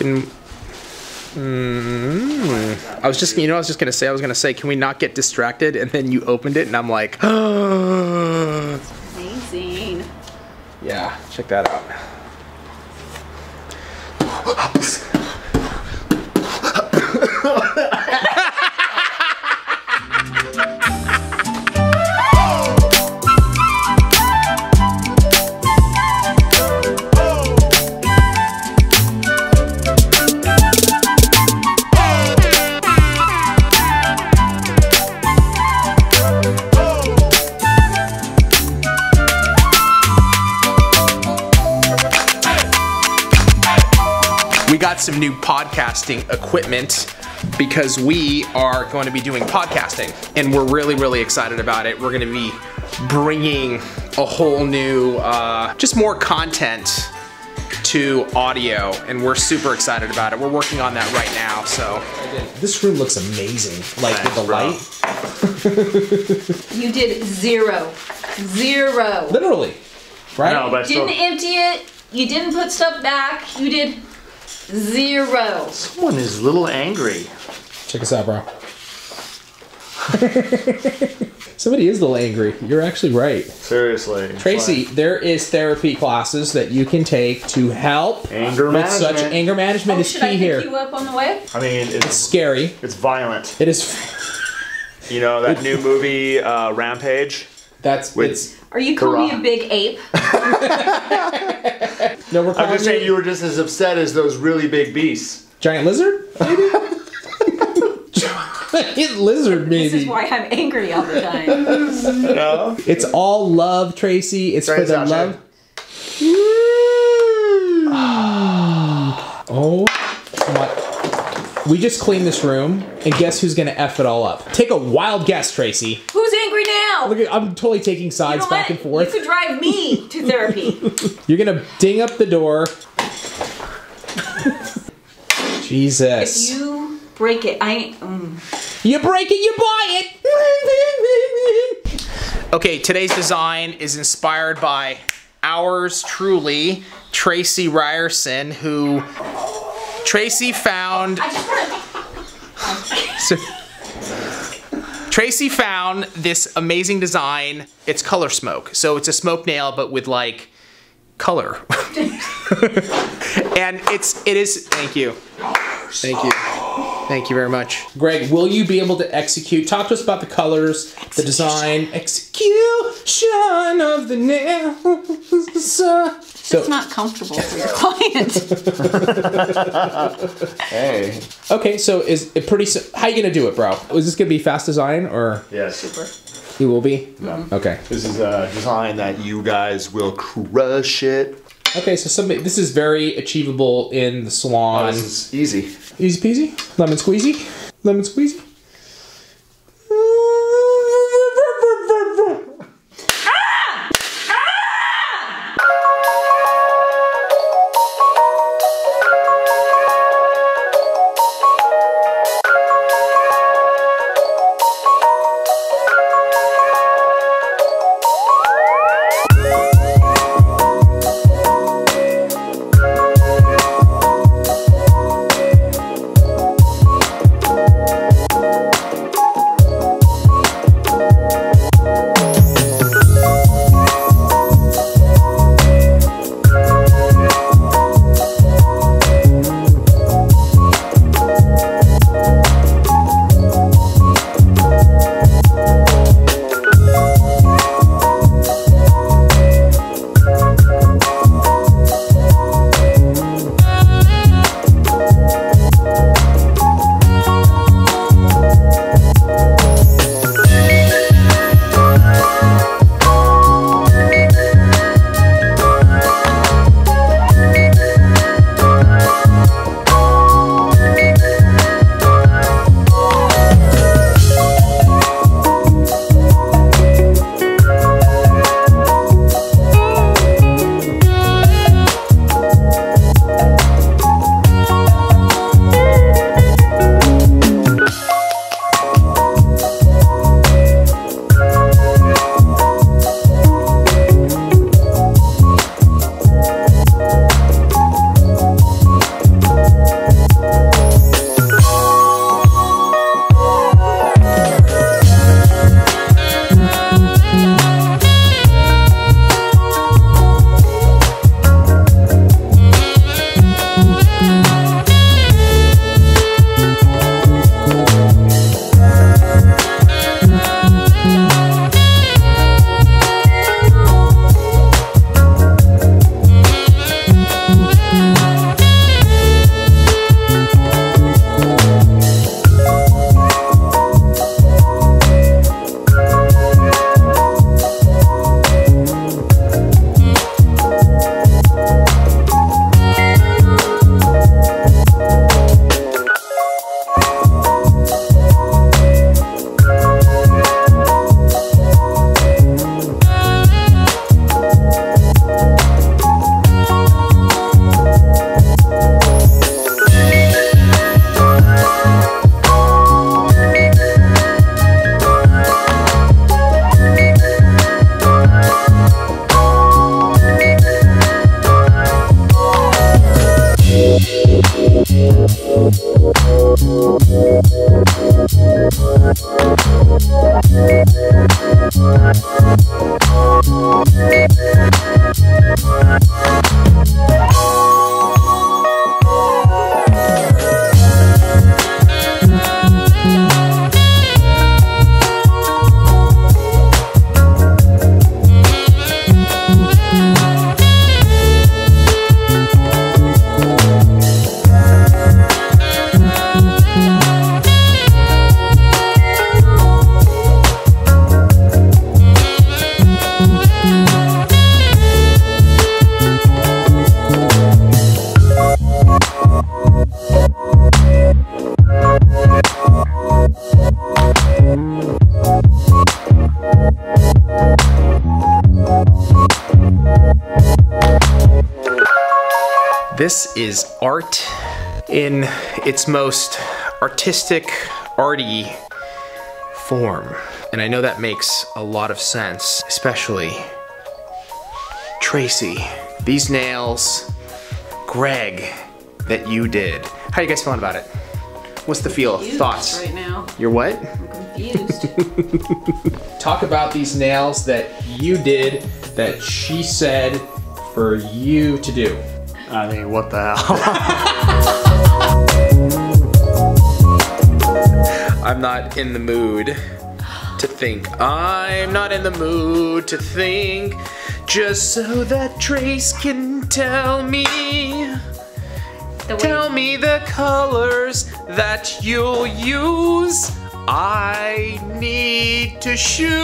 Can. Mm, I was just, you know, I was just gonna say, I was gonna say, can we not get distracted? And then you opened it, and I'm like, Amazing. yeah, check that out. got some new podcasting equipment because we are going to be doing podcasting and we're really really excited about it we're going to be bringing a whole new uh, just more content to audio and we're super excited about it we're working on that right now so This room looks amazing. Like with the bro. light. You did zero. Zero. Literally. Right? No, but still, Didn't empty it. You didn't put stuff back. You did zero. someone is a little angry. Check us out, bro. Somebody is a little angry. You're actually right. Seriously. Tracey, like there is therapy classes that you can take to help Anger with such anger management Oh, is should I key pick here. you up on the way? I mean, it's Scary. it's violent. It is. You know that new movie uh, Rampage. That's With- it's. Are you calling me a big ape? No, we're I'm calling just saying you you were just as upset as those really big beasts. giant lizard. Maybe? Giant lizard, maybe. This is why I'm angry all the time. No. It's all love, Tracey. It's Try for the love. Shay. Oh my. We just cleaned this room, and guess who's gonna F it all up? Take a wild guess, Tracey. Who's angry now? Look at, I'm totally taking You sides know back what? and forth. You could drive me to therapy. You're gonna ding up the door. Jesus. if you break it, I ain't. Mm. You break it, you buy it. okay today's design is inspired by ours truly tracey reierson who tracey found I just want So, Tracey found this amazing design. It's color smoke. So it's a smoke nail, but with like color. and it's it is. Thank you. Thank you. Thank you very much. Greg, will you be able to execute? Talk to us about the colors, the design, execution of the nails. So, It's not comfortable for your client. Hey. okay, so is it pretty? si- How you gonna do it, bro? Is this gonna be fast design or Yes. it will be? Okay. This is a design that you guys will crush it. Okay, so somebody, this is very achievable in the salon. Oh, this is easy. Easy peasy, lemon squeezy, lemon squeezy. Oh, oh, oh, This is art in its most artistic, arty form. And I know that makes a lot of sense, especially Tracey. These nails, Greg, that you did. How you guys feeling about it? What's the feel? Confused Thoughts? right now. You're what? Confused. Talk about these nails that you did that she said for you to do. I mean, what the hell? I'm not in the mood to think. I'm not in the mood to think. Just so that Trace can tell me. The Tell me the colors that you'll use. I need to shoot.